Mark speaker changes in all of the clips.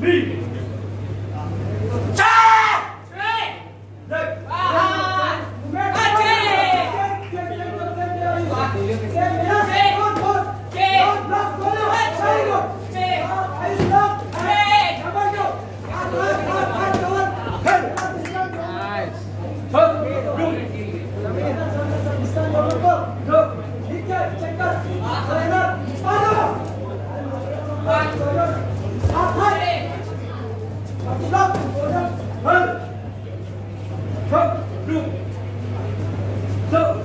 Speaker 1: me. 跑，入，走。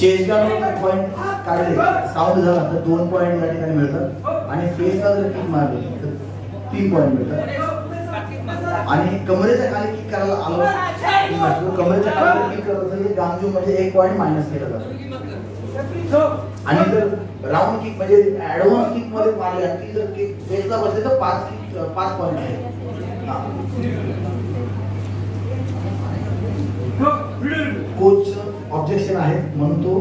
Speaker 1: चेंजगाव point काढले. Sound झाला तर दोन पॉईंट या ठिकाणी मिळतात. आणि फेसला जर किक मारली तर तीन पॉईंट मिळतात. आणि कमरेच्या खाली किक करायला आलो कमरेच्या खाली किक करत असेल गांजू म्हणजे एक पॉईंट मायनस केला जातो. आणि जर राऊंड किक म्हणजे ऍडव्हान्स किकमध्ये मारले आणि ती जर किक फेसला बसले तर पाच किक पाच पॉईंट आहे. कोच ऑब्जेक्शन आहेत म्हणून तो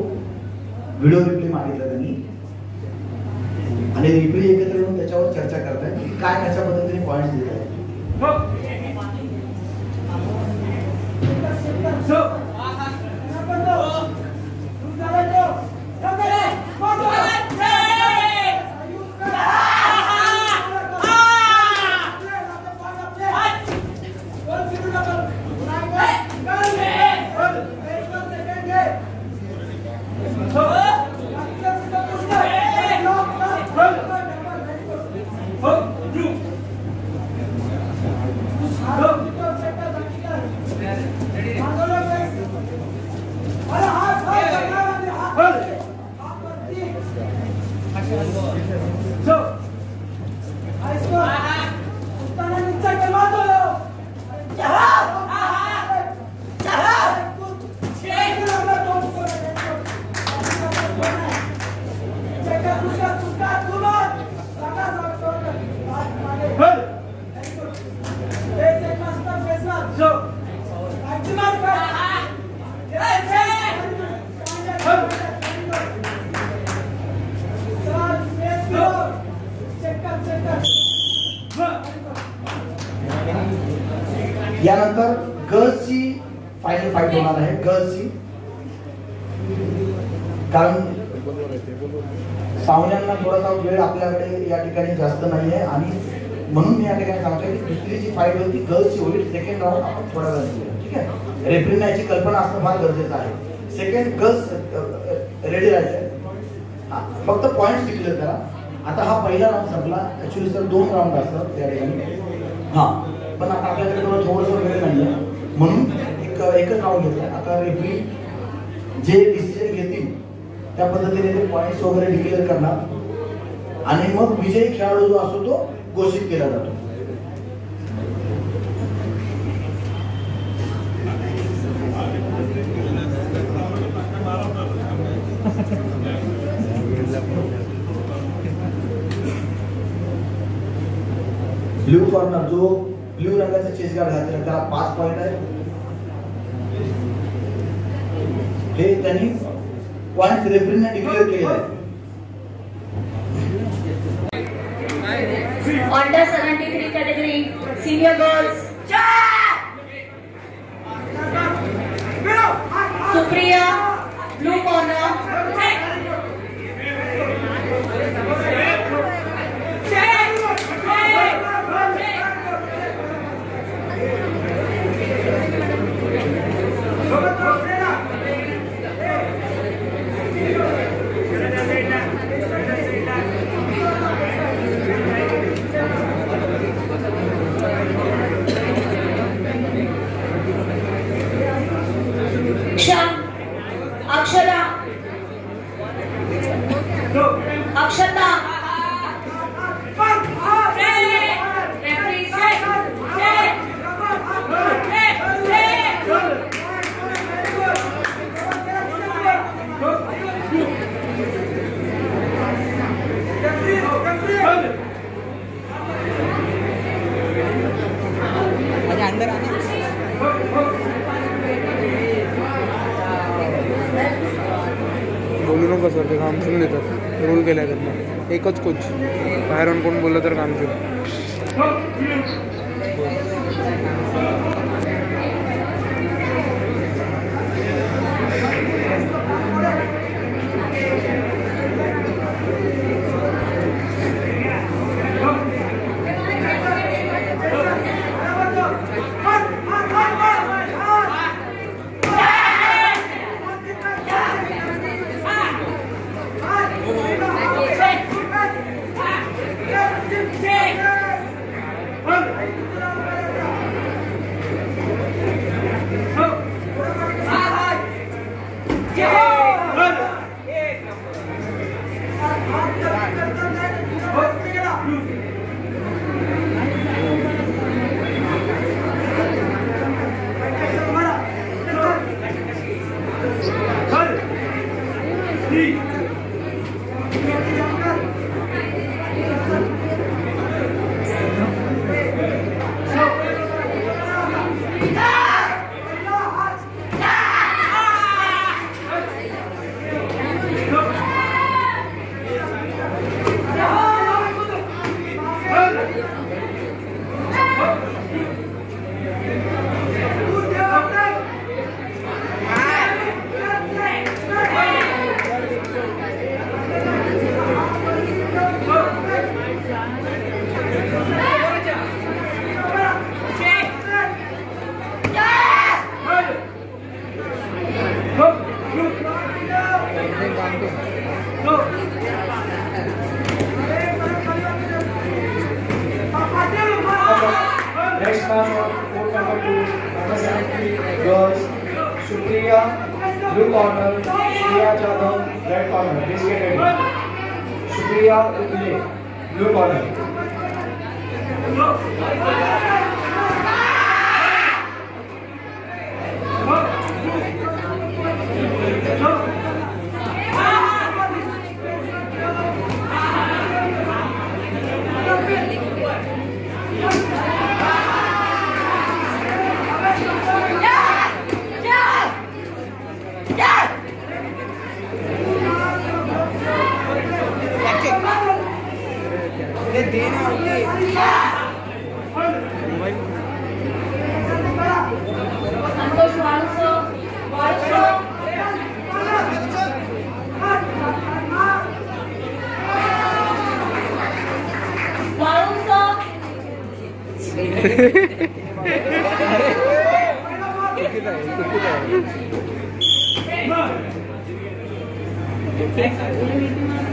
Speaker 1: व्हिडिओ रिप्ले मागितला त्यांनी. आणि रिप्ले एकत्र येऊन त्याच्यावर चर्चा करताय की काय कशा पद्धतीने पॉईंट देत आहेत. यानंतर गर्ल्सची फायनल फाईट होणार आहे. गर्ल्सची कारण पाहुण्यांना थोडासा वेळ आपल्याकडे या ठिकाणी जास्त नाही आहे आणि म्हणून मी या ठिकाणी सांगतोय की दुसरी जी फाईट होती गर्ल्सची होईल सेकंड राऊंड आपण थोडा वेळ घेऊया. ठीक आहे? रेफरी मॅचची कल्पना असणं फार गरजेचं आहे. सेकंड गर्ल्स रेडी राहायचं फक्त पॉईंट डिक्लेअर करा. आता हा पहिला राऊंड संपला. ऍक्च्युली सर दोन राऊंड असतात त्या ठिकाणी. हा पण आता आपल्याकडे थोडं थोडंसं वेळ नाही आहे म्हणून एक एकच राऊंड घेतला आता रेफरी जे डिसिजन घेतील त्या पद्धतीने ते पॉईंट्स वगैरे डिक्लेअर करणार. आणि मग विजयी खेळाडू जो असतो तो घोषित केला जातो. ब्ल्यू कॉर्नर जो ब्ल्यू रंगाचा चेस गार्ड घातलेला त्याला पाच पॉईंट आहे. हे त्यांनी पॉईंट रेफरीने डिक्लेअर केलेला आहे
Speaker 2: Under 73 category, senior girls.
Speaker 3: बसवते काम सुरू देतात. रूल केल्या त्यांना एकच कोच बाहेरून कोण बोललं तर काम सुरू
Speaker 4: ब्लू कॉर्नर शुक्रिया जाधव रेड कॉर्नर
Speaker 2: सुप्रिया शुक्रिया ब्लू कॉर्नर
Speaker 3: Thank you.